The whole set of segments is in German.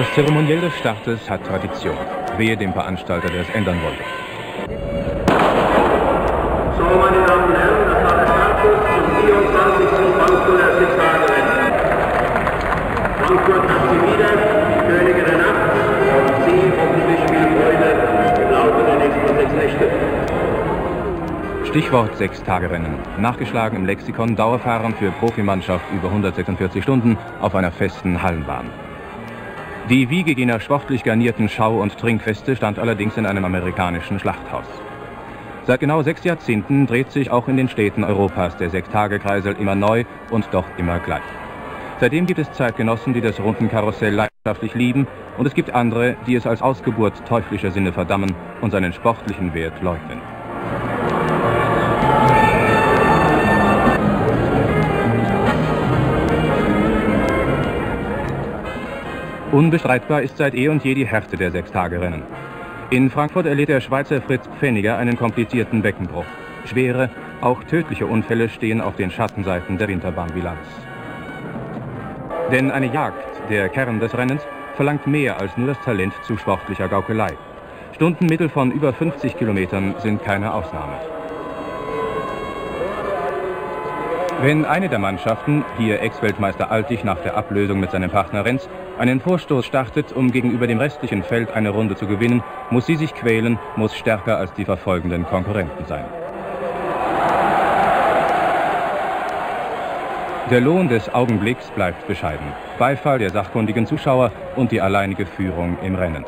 Das Zeremoniell des Startes hat Tradition. Wehe dem Veranstalter, der es ändern wollte. So, meine Damen und Herren, das war der Startschuss zum 24. Frankfurter Sechstagerennen. Frankfurt hat sie wieder, die Könige der Nacht, und Sie hoffentlich viel Freude im Laufe der nächsten sechs Nächte. Stichwort Sechstagerennen. Nachgeschlagen im Lexikon Dauerfahren für Profimannschaft über 146 Stunden auf einer festen Hallenbahn. Die Wiege jener sportlich garnierten Schau- und Trinkfeste stand allerdings in einem amerikanischen Schlachthaus. Seit genau sechs Jahrzehnten dreht sich auch in den Städten Europas der Sechstagekreisel immer neu und doch immer gleich. Seitdem gibt es Zeitgenossen, die das Rundenkarussell leidenschaftlich lieben und es gibt andere, die es als Ausgeburt teuflischer Sinne verdammen und seinen sportlichen Wert leugnen. Unbestreitbar ist seit eh und je die Härte der Sechstagerennen. In Frankfurt erlitt der Schweizer Fritz Pfenniger einen komplizierten Beckenbruch. Schwere, auch tödliche Unfälle stehen auf den Schattenseiten der Winterbahnbilanz. Denn eine Jagd, der Kern des Rennens, verlangt mehr als nur das Talent zu sportlicher Gaukelei. Stundenmittel von über 50 Kilometern sind keine Ausnahme. Wenn eine der Mannschaften, hier Ex-Weltmeister Altig nach der Ablösung mit seinem Partner Renz, einen Vorstoß startet, um gegenüber dem restlichen Feld eine Runde zu gewinnen, muss sie sich quälen, muss stärker als die verfolgenden Konkurrenten sein. Der Lohn des Augenblicks bleibt bescheiden. Beifall der sachkundigen Zuschauer und die alleinige Führung im Rennen.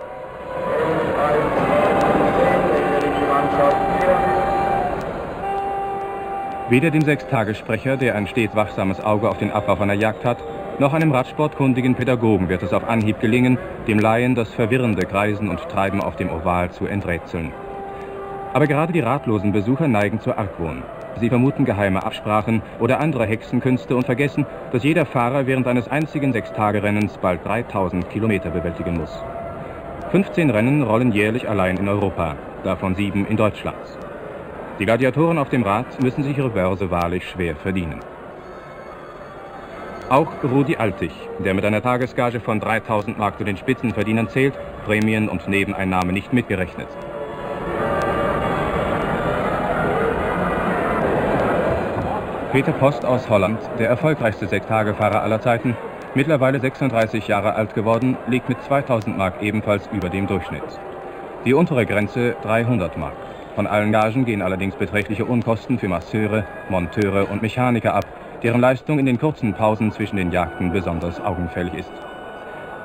Weder dem Sechstagesprecher, der ein stets wachsames Auge auf den Ablauf einer Jagd hat, noch einem radsportkundigen Pädagogen wird es auf Anhieb gelingen, dem Laien das verwirrende Kreisen und Treiben auf dem Oval zu enträtseln. Aber gerade die ratlosen Besucher neigen zur Argwohn. Sie vermuten geheime Absprachen oder andere Hexenkünste und vergessen, dass jeder Fahrer während eines einzigen Sechstagerennens bald 3000 Kilometer bewältigen muss. 15 Rennen rollen jährlich allein in Europa, davon sieben in Deutschland. Die Gladiatoren auf dem Rad müssen sich ihre Börse wahrlich schwer verdienen. Auch Rudi Altig, der mit einer Tagesgage von 3000 Mark zu den Spitzenverdienern zählt, Prämien und Nebeneinnahme nicht mitgerechnet. Peter Post aus Holland, der erfolgreichste Sechstagefahrer aller Zeiten, mittlerweile 36 Jahre alt geworden, liegt mit 2000 Mark ebenfalls über dem Durchschnitt. Die untere Grenze 300 Mark. Von allen Gagen gehen allerdings beträchtliche Unkosten für Masseure, Monteure und Mechaniker ab, deren Leistung in den kurzen Pausen zwischen den Jagden besonders augenfällig ist.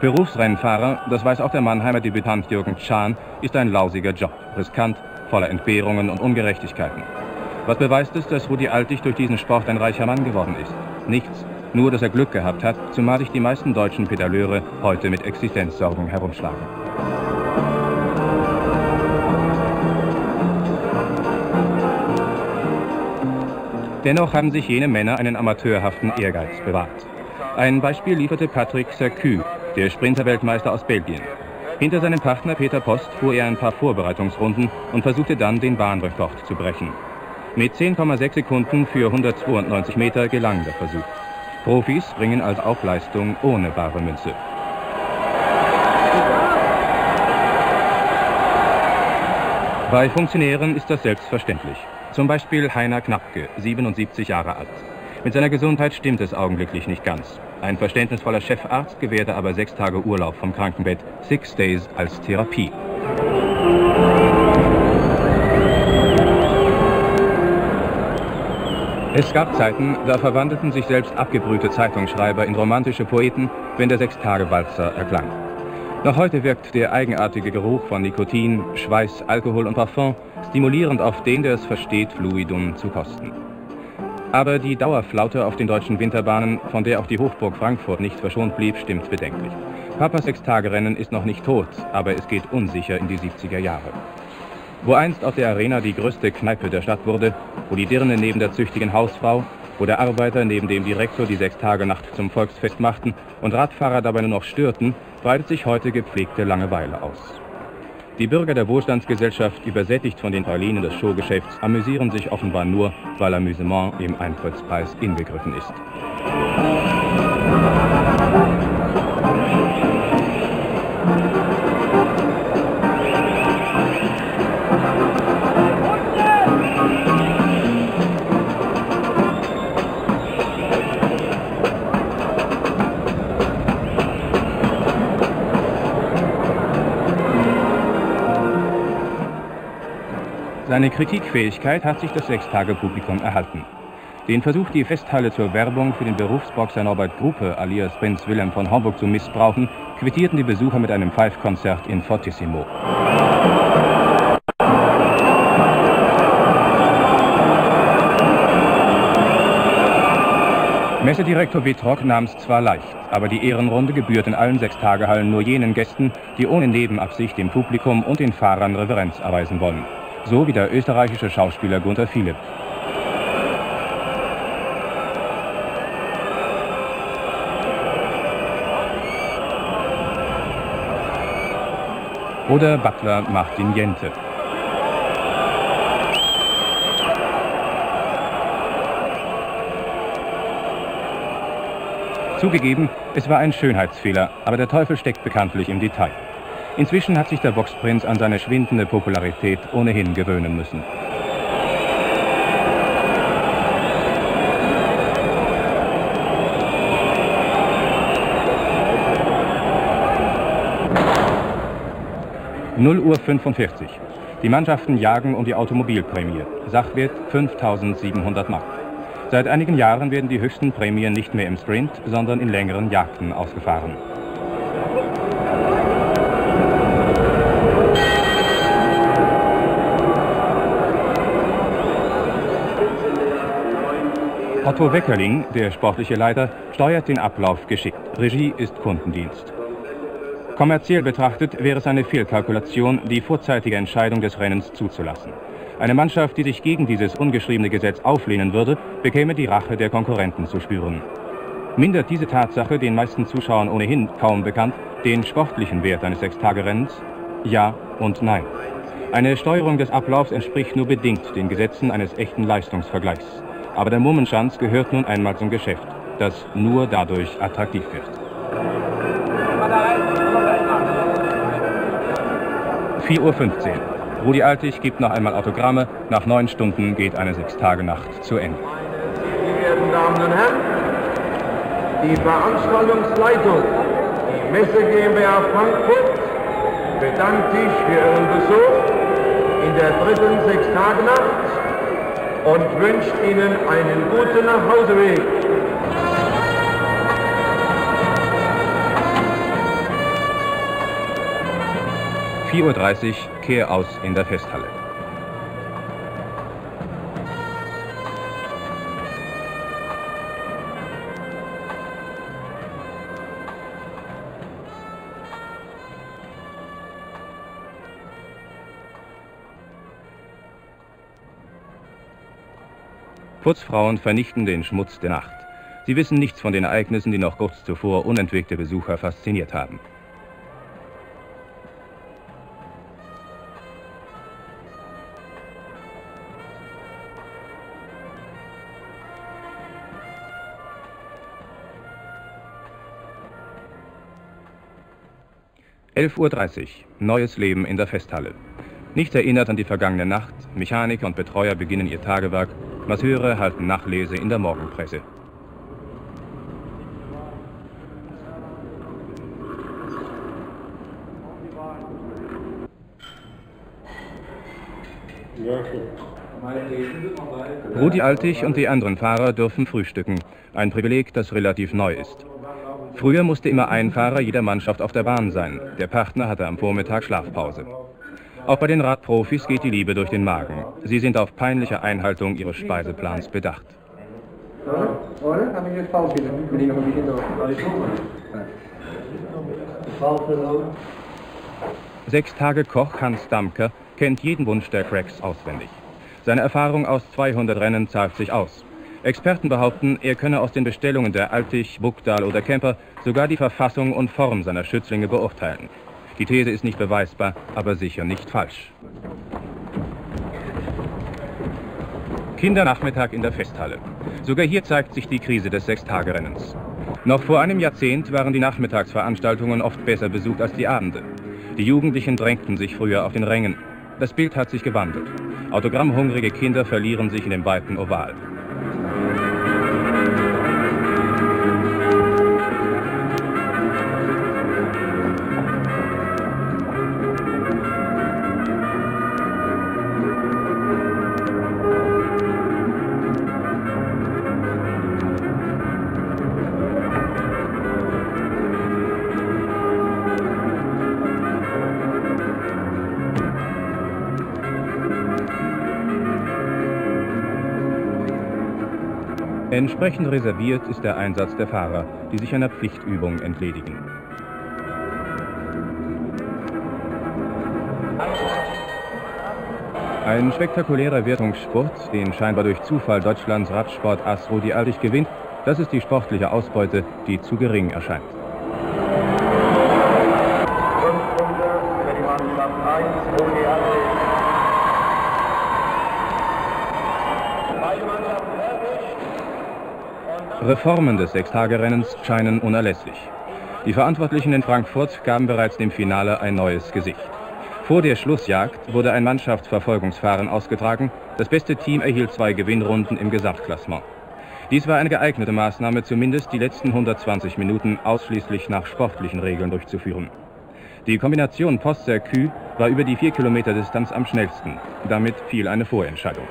Berufsrennfahrer, das weiß auch der Mannheimer Debütant Jürgen Schahn, ist ein lausiger Job, riskant, voller Entbehrungen und Ungerechtigkeiten. Was beweist es, dass Rudi Altig durch diesen Sport ein reicher Mann geworden ist? Nichts, nur dass er Glück gehabt hat, zumal sich die meisten deutschen Pedaleure heute mit Existenzsorgen herumschlagen. Dennoch haben sich jene Männer einen amateurhaften Ehrgeiz bewahrt. Ein Beispiel lieferte Patrick Sercu, der Sprinterweltmeister aus Belgien. Hinter seinem Partner Peter Post fuhr er ein paar Vorbereitungsrunden und versuchte dann den Bahnrekord zu brechen. Mit 10,6 Sekunden für 192 Meter gelang der Versuch. Profis bringen als Aufleistung ohne bare Münze. Bei Funktionären ist das selbstverständlich. Zum Beispiel Heiner Knappke, 77 Jahre alt. Mit seiner Gesundheit stimmt es augenblicklich nicht ganz. Ein verständnisvoller Chefarzt gewährte aber sechs Tage Urlaub vom Krankenbett, Six Days als Therapie. Es gab Zeiten, da verwandelten sich selbst abgebrühte Zeitungsschreiber in romantische Poeten, wenn der Sechstage-Walzer erklang. Noch heute wirkt der eigenartige Geruch von Nikotin, Schweiß, Alkohol und Parfum stimulierend auf den, der es versteht, Fluidum zu kosten. Aber die Dauerflaute auf den deutschen Winterbahnen, von der auch die Hochburg Frankfurt nicht verschont blieb, stimmt bedenklich. Papas Sechstagerennen ist noch nicht tot, aber es geht unsicher in die 70er Jahre. Wo einst auf der Arena die größte Kneipe der Stadt wurde, wo die Dirne neben der züchtigen Hausfrau, wo der Arbeiter neben dem Direktor die Sechstagenacht zum Volksfest machten und Radfahrer dabei nur noch störten, breitet sich heute gepflegte Langeweile aus. Die Bürger der Wohlstandsgesellschaft, übersättigt von den Pralinen des Showgeschäfts, amüsieren sich offenbar nur, weil Amüsement im Eintrittspreis inbegriffen ist. Seine Kritikfähigkeit hat sich das Sechstage-Publikum erhalten. Den Versuch, die Festhalle zur Werbung für den Berufsboxer Norbert Gruppe alias Prinz Wilhelm von Homburg zu missbrauchen, quittierten die Besucher mit einem Pfeifkonzert in Fortissimo. Messedirektor Wittrock nahm es zwar leicht, aber die Ehrenrunde gebührt in allen Sechstagehallen nur jenen Gästen, die ohne Nebenabsicht dem Publikum und den Fahrern Reverenz erweisen wollen. So wie der österreichische Schauspieler Gunther Philipp. Oder Butler Martin Jente. Zugegeben, es war ein Schönheitsfehler, aber der Teufel steckt bekanntlich im Detail. Inzwischen hat sich der Boxprinz an seine schwindende Popularität ohnehin gewöhnen müssen. Null Uhr 45. Die Mannschaften jagen um die Automobilprämie. Sachwert 5700 Mark. Seit einigen Jahren werden die höchsten Prämien nicht mehr im Sprint, sondern in längeren Jagden ausgefahren. Otto Weckerling, der sportliche Leiter, steuert den Ablauf geschickt. Regie ist Kundendienst. Kommerziell betrachtet wäre es eine Fehlkalkulation, die vorzeitige Entscheidung des Rennens zuzulassen. Eine Mannschaft, die sich gegen dieses ungeschriebene Gesetz auflehnen würde, bekäme die Rache der Konkurrenten zu spüren. Mindert diese Tatsache den meisten Zuschauern ohnehin kaum bekannt den sportlichen Wert eines Sechstagerennens? Ja und nein. Eine Steuerung des Ablaufs entspricht nur bedingt den Gesetzen eines echten Leistungsvergleichs. Aber der Mummenschanz gehört nun einmal zum Geschäft, das nur dadurch attraktiv wird. 4.15 Uhr. Rudi Altig gibt noch einmal Autogramme. Nach neun Stunden geht eine Sechstagenacht zu Ende. Meine sehr geehrten Damen und Herren, die Veranstaltungsleitung, die Messe GmbH Frankfurt, bedankt sich für Ihren Besuch in der dritten Sechstagenacht und wünscht Ihnen einen guten Nachhauseweg. 4.30 Uhr Kehr aus in der Festhalle. Putzfrauen vernichten den Schmutz der Nacht. Sie wissen nichts von den Ereignissen, die noch kurz zuvor unentwegte Besucher fasziniert haben. Elf Uhr, dreißig. neues Leben in der Festhalle. Nichts erinnert an die vergangene Nacht, Mechaniker und Betreuer beginnen ihr Tagewerk, Masseure halten Nachlese in der Morgenpresse. Rudi Altig und die anderen Fahrer dürfen frühstücken, ein Privileg, das relativ neu ist. Früher musste immer ein Fahrer jeder Mannschaft auf der Bahn sein. Der Partner hatte am Vormittag Schlafpause. Auch bei den Radprofis geht die Liebe durch den Magen. Sie sind auf peinliche Einhaltung ihres Speiseplans bedacht. Sechs Tage Koch Hans Damker kennt jeden Wunsch der Cracks auswendig. Seine Erfahrung aus 200 Rennen zahlt sich aus. Experten behaupten, er könne aus den Bestellungen der Altig, Buckdal oder Kemper sogar die Verfassung und Form seiner Schützlinge beurteilen. Die These ist nicht beweisbar, aber sicher nicht falsch. Kindernachmittag in der Festhalle. Sogar hier zeigt sich die Krise des Sechstagerennens. Noch vor einem Jahrzehnt waren die Nachmittagsveranstaltungen oft besser besucht als die Abende. Die Jugendlichen drängten sich früher auf den Rängen. Das Bild hat sich gewandelt. Autogrammhungrige Kinder verlieren sich in dem weiten Oval. Entsprechend reserviert ist der Einsatz der Fahrer, die sich einer Pflichtübung entledigen. Ein spektakulärer Wertungssport, den scheinbar durch Zufall Deutschlands Radsport-Ass Rudi Aldig gewinnt, das ist die sportliche Ausbeute, die zu gering erscheint. Reformen des Sechstagerennens scheinen unerlässlich. Die Verantwortlichen in Frankfurt gaben bereits dem Finale ein neues Gesicht. Vor der Schlussjagd wurde ein Mannschaftsverfolgungsfahren ausgetragen. Das beste Team erhielt zwei Gewinnrunden im Gesamtklassement. Dies war eine geeignete Maßnahme, zumindest die letzten 120 Minuten ausschließlich nach sportlichen Regeln durchzuführen. Die Kombination Post-Circuit war über die 4 Kilometer Distanz am schnellsten. Damit fiel eine Vorentscheidung.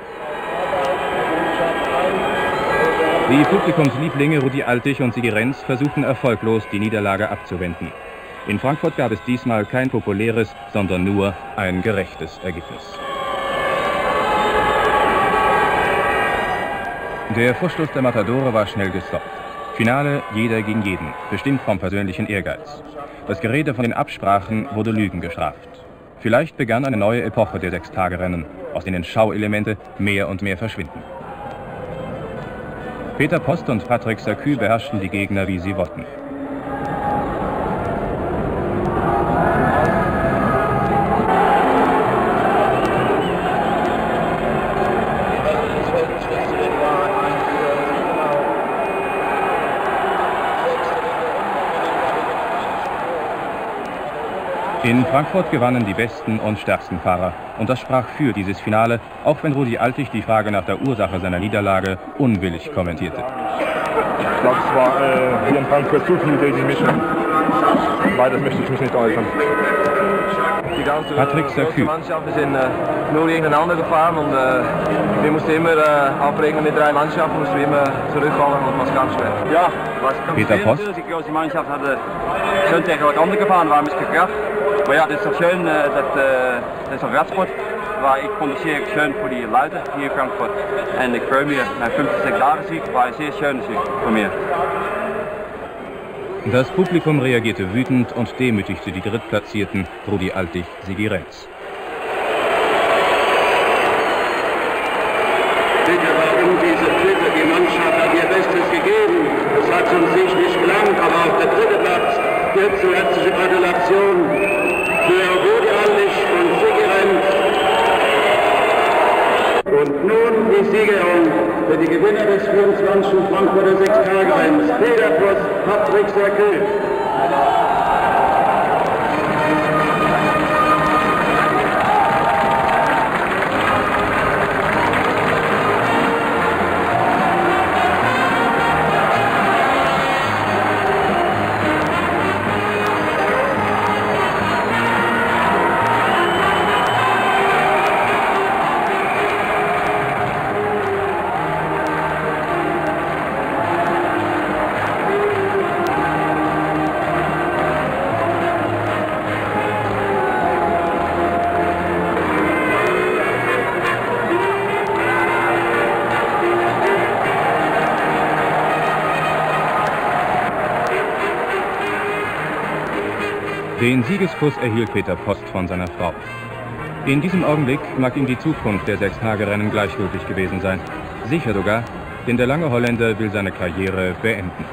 Die Publikumslieblinge Rudi Altig und Sigi Renz versuchten erfolglos, die Niederlage abzuwenden. In Frankfurt gab es diesmal kein populäres, sondern nur ein gerechtes Ergebnis. Der Vorstoß der Matadore war schnell gestoppt. Finale jeder gegen jeden, bestimmt vom persönlichen Ehrgeiz. Das Gerede von den Absprachen wurde Lügen gestraft. Vielleicht begann eine neue Epoche der Sechstagerennen, aus denen Schauelemente mehr und mehr verschwinden. Peter Post und Patrick Sarkü beherrschten die Gegner, wie sie wollten. In Frankfurt gewannen die besten und stärksten Fahrer. Und das sprach für dieses Finale, auch wenn Rudi Altig die Frage nach der Ursache seiner Niederlage unwillig kommentierte. Ich glaube, es war äh, hier in Frankfurt zu viel gegen mich. Beides möchte ich mich nicht äußern. Die ganze Patrick Sarkü. Mannschaften sind äh, nur gegeneinander gefahren und äh, wir mussten immer äh, abbringen mit drei Mannschaften, mussten wir immer zurückfallen und das ganz schwer. Ja, was Peter Post. Die große Mannschaft hatte schön tegen elkaar gefahren, war ein bisschen gekracht. Maar ja, het is toch schön, uh, dat, uh, dat is een radsport. Waar ik zeer schön voor die Leute hier in Frankfurt. En ik freue mich, mijn 50 Jahre Sieg war ein sehr schöner Sieg von mir. Das Publikum reagierte wütend und demütigte die Drittplatzierten Rudi Altig, Sigi Renz. Bitte, warum diese Dritte? Die Mannschaft hat ihr Bestes gegeben. Es hat Sieg nicht gelangt, aber auch der dritte Platz. Herzliche Gratulation für Rudi Allig und Sigi Renz. Und nun die Siegerehrung für die Gewinner des 24. Frankfurter Sechstagerenns. Peter Post, Patrick Serkö. Den Siegeskuss erhielt Peter Post von seiner Frau. In diesem Augenblick mag ihm die Zukunft der Sechstagerennen gleichgültig gewesen sein. Sicher sogar, denn der lange Holländer will seine Karriere beenden.